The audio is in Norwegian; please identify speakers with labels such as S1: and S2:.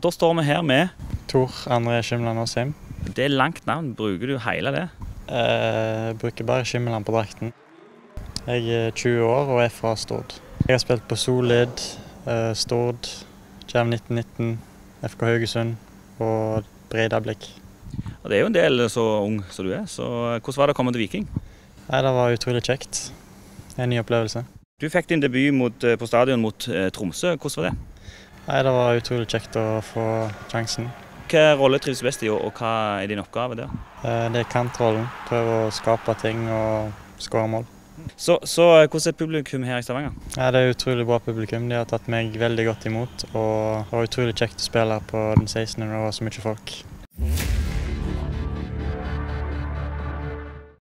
S1: Da står vi her med
S2: Tor André Skimland Aasheim.
S1: Det er langt navn. Bruker du hele det?
S2: Jeg bruker bare Skimland på drakten. Jeg er 20 år og er fra Stord. Jeg har spilt på Solid, eh, Stord, Kjerv 1919, FK Haugesund og Breidablikk.
S1: Og Det er jo en del så ung som du er, så hvordan var det å komme til Viking?
S2: Nei, Det var utrolig kjekt. En ny opplevelse.
S1: Du fikk din debut mot, eh, på stadion mot eh, Tromsø. Hvordan var det?
S2: Nei, Det var utrolig kjekt å få sjansen.
S1: Hvilken rolle trives du best i, og hva er din oppgave der?
S2: Eh, Det er kantrollen. Prøve å skape ting og skåre mål.
S1: Så, så hvordan er publikum her i Stavanger?
S2: Ja, det er utrolig bra publikum. De har tatt meg veldig godt imot. Og det var utrolig kjekt å spille på den 16. når det var så mye folk.